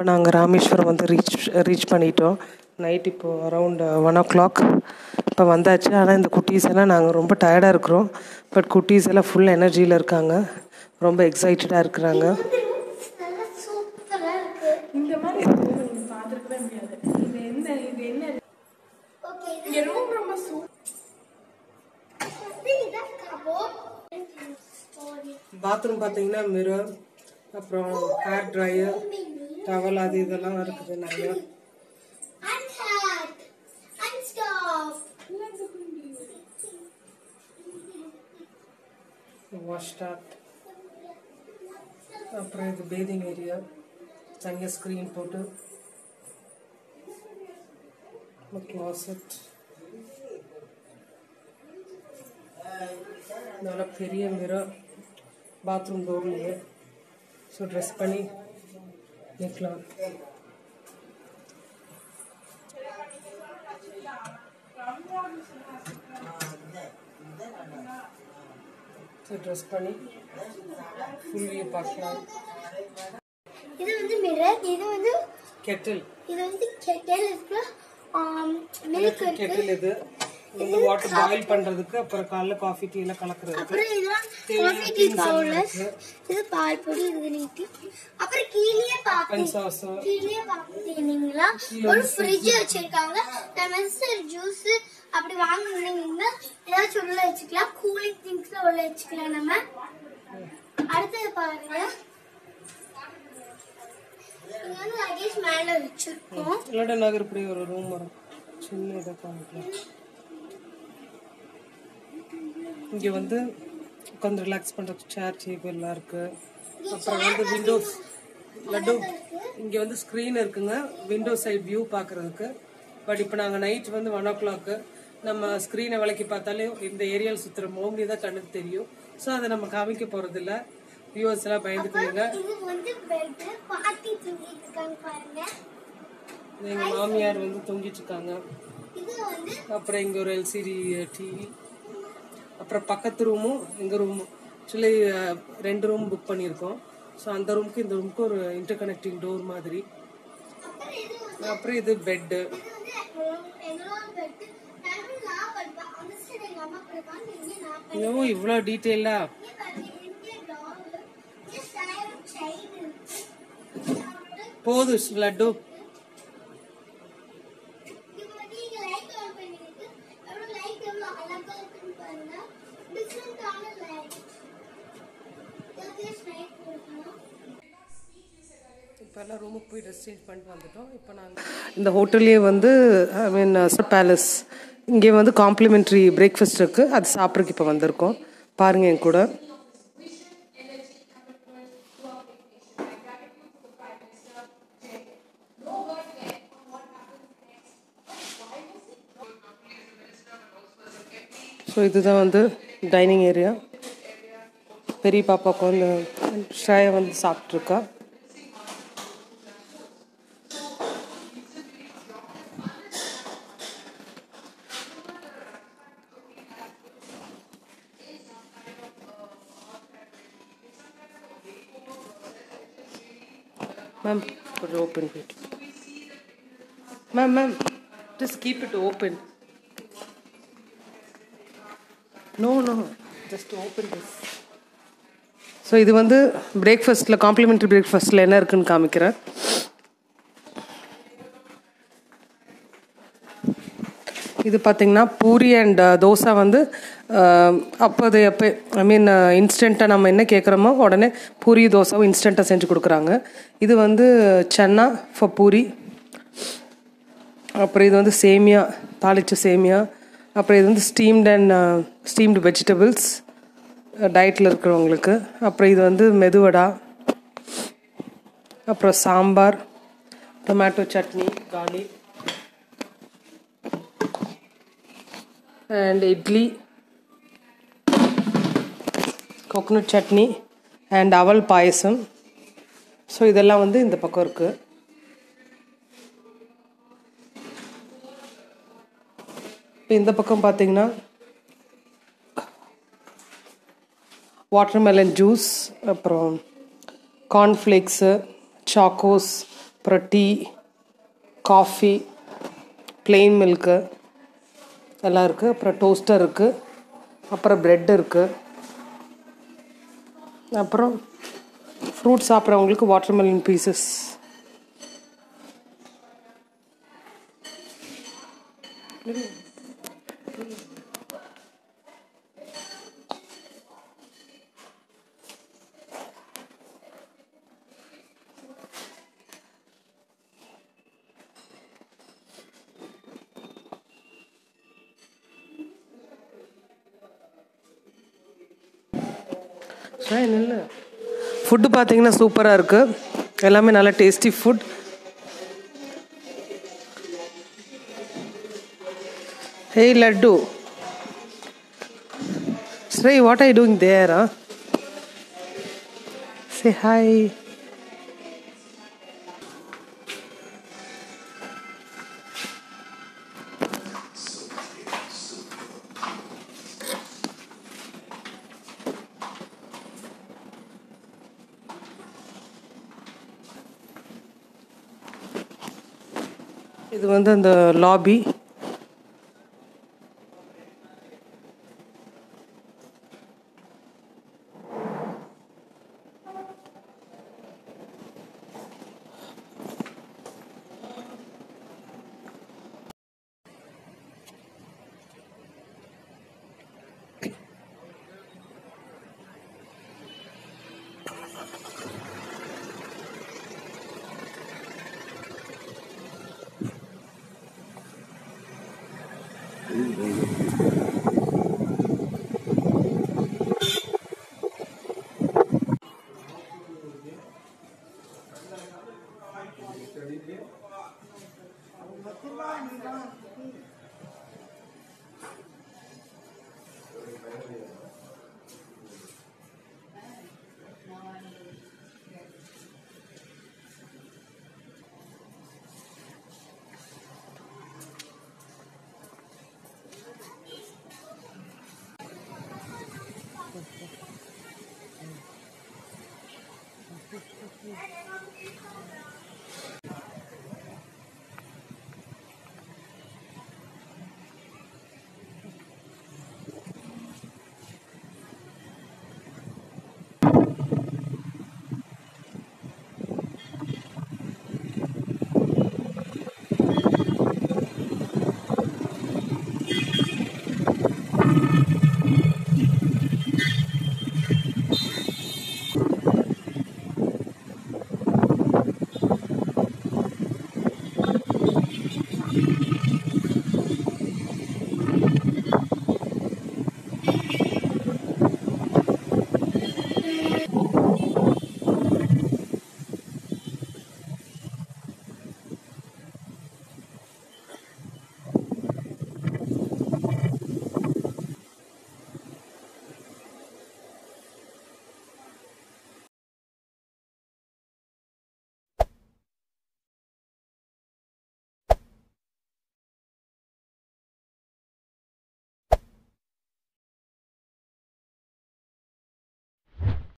இப்போ நாங்கள் ராமேஸ்வரம் வந்து ரீச் ரீச் பண்ணிட்டோம். நைட் இப்போ அரவுண்ட் ஒன் ஓ கிளாக் இப்போ வந்தாச்சு. ஆனால் இந்த குட்டீஸ் எல்லாம் நாங்கள் ரொம்ப டயர்டாக இருக்கிறோம். பட் குட்டீஸ் எல்லாம் ஃபுல் எனர்ஜியில் இருக்காங்க. ரொம்ப எக்ஸைட்டடாக இருக்கிறாங்க. பாத்ரூம் பார்த்தீங்கன்னா மிரர் அப்புறம் ஹேர் ட்ரையர் டவல் அது இதெல்லாம் இருக்குது நிறைய. வாஷ் டாப் அப்புறம் இது பேதிங் ஏரியா தனியாக ஸ்க்ரீன் போட்டு. க்ளாசட் நல்ல பெரிய மிரர் பாத்ரூம் டோர்லேயே ஸோ ட்ரெஸ் பண்ணி ஸோ ட்ரெஸ் பண்ணி ஃபுல் வியூ பார்க்கலாம் இது வந்து மிரர் இது வந்து கெட்டில் இது வந்து கெட்டல் இருக்கு. மில்க் இருக்கு. கெட்டில் இது. இது வந்து வாட்டர் பாயில் பண்றதுக்கு அப்புறம் காலைல காஃபி டீ எல்லாம் கலக்குறதுக்கு அப்புறம் இதெல்லாம் காஃபி டீ பவுலர் இது பால் பொடி இது நீட்டி. அப்புறம் கீழே பாத்து பென் சாஸ் கீழே பாத்தீங்களா ஒரு ஃப்ரிட்ஜ் வச்சிருக்காங்க. நம்ம சார் ஜூஸ் அப்படி வாங்குனீங்கன்னா ஏதாச்சும் உள்ள வச்சுக்கலாம். கூலிங் திங்ஸ்ல உள்ள வச்சுக்கலாம் நம்ம. அடுத்தது பாருங்க. இங்க வந்து லகேஜ் மேல வச்சிருக்கோம். இல்லாட்ட நகர் இப்படி ஒரு ரூம் வரும். சின்ன இதை காமிக்கலாம். இங்க வந்து உட்காந்து ரிலாக்ஸ் பண்றதுக்கு சேர் டேபிள் எல்லாம் இருக்கு. அப்புறம் வந்து விண்டோஸ் லட்டு இங்க வந்து ஸ்க்ரீன் இருக்குங்க. விண்டோ சைட் வியூ பாக்குறதுக்கு. பட் இப்போ நாங்க நைட் வந்து ஒன் ஓ கிளாக்கு நம்ம ஸ்க்ரீனை விளக்கி பார்த்தாலே இந்த ஏரியாவில் சுத்துற மோம்னி தான் கண்ணுக்கு தெரியும். ஸோ அதை நம்ம காமிக்க போறது இல்ல வியூவர்ஸ் எல்லாம் பயந்துக்குவீங்க இது வந்து பெட் பாட்டி தூங்கிட்டு இருக்காங்க பாருங்க. எங்க மாமியார் வந்து தூங்கிட்டு இருக்காங்க. அப்புறம் இங்க ஒரு எல்சிடி டிவி அப்புறம் பக்கத்து ரூமும் இந்த ரூமும். ஆக்சுவலி ரெண்டு ரூம் புக் பண்ணியிருக்கோம். ஸோ அந்த ரூமுக்கு இந்த ரூமுக்கு ஒரு இன்டர் கனெக்டிங் டோர் மாதிரி. அப்புறம் இது பெட்டு ஐயோ இவ்வளோ டீட்டெயிலா போதும் லட்டு நான் நான் படிப்பேன் அந்த சைடு எங்க அம்மா படிப்பாங்க இங்க நான் படிப்பேன் ஐயோ இவ்வளோ டீட்டெயிலா இங்க பாருங்க இங்க டாக் இங்க சைடு செயின் இருக்கு போதும் லட்டு இப்போ வந்து இங்க லைட் ஆன் பண்ணிருக்கு அப்புறம் லைட் எவ்வளவு அழகா இருக்குன்னு பாருங்க டிஃப்ரெண்டான லைட் லகேஜ் லைட் போடணும் இப்போ எல்லாம் ரூமுக்கு போய் ட்ரெஸ் சேஞ்ச் பண்ணிட்டு வந்துட்டோம். இப்போ நாங்கள் இந்த ஹோட்டல்லே வந்து ஐ மீன் பேலஸ் இங்கே வந்து காம்ப்ளிமெண்ட்ரி பிரேக்ஃபாஸ்ட் இருக்குது அது சாப்பிட்றதுக்கு இப்போ வந்திருக்கோம். பாருங்க என் கூட. ஸோ இதுதான் வந்து டைனிங் ஏரியா பெரிய பாப்பாவுக்கு வந்து ஷாயை வந்து சாப்பிட்ருக்கா மேம் கொஞ்சம் open Wait. Ma'am ma'am just keep it open no no just open this so இது வந்து பிரேக்ஃபாஸ்ட்டில் காம்ப்ளிமெண்ட்ரி பிரேக்ஃபாஸ்ட்டில் என்ன இருக்குன்னு காமிக்கிறேன் இது பார்த்தீங்கன்னா பூரி அண்ட் uh, தோசை வந்து uh, அப்போது எப்போ ஐ மீன் இன்ஸ்டண்ட்டாக நம்ம என்ன கேட்குறோமோ உடனே பூரி தோசாவும் இன்ஸ்டண்ட்டாக செஞ்சு கொடுக்குறாங்க. இது வந்து சன்னா ஃபார் பூரி. அப்புறம் இது வந்து சேமியா தாளிச்ச சேமியா. அப்புறம் இது வந்து ஸ்டீம்ட் அண்ட் ஸ்டீம்டு வெஜிடபிள்ஸ் டயட்டில் இருக்கிறவங்களுக்கு. அப்புறம் இது வந்து மெதுவடா. அப்புறம் sambar tomato chutney garlic and idli coconut chutney and aval payasam. So இதெல்லாம் வந்து இந்த பக்கம் இருக்குது இப்போ இந்த பக்கம் பார்த்தீங்கன்னா வாட்டர்மெலன் ஜூஸ் அப்புறம் கார்ன்ஃப்ளேக்ஸு சாக்கோஸ் அப்புறம் டீ காஃபி plain மில்க்கு எல்லாம் இருக்குது அப்புறம் டோஸ்டர் இருக்குது அப்புறம் ப்ரெட் இருக்குது அப்புறம் ஃப்ரூட் சாப்பிட்றவங்களுக்கு வாட்டர்மெலன் பீசஸ் இல்லை. ஃபுட்டு பார்த்தீங்கன்னா சூப்பராக இருக்குது எல்லாமே நல்ல tasty food hey Laddu Sri what I doing there ah say hi இது வந்து அந்த லாபி Obrigado.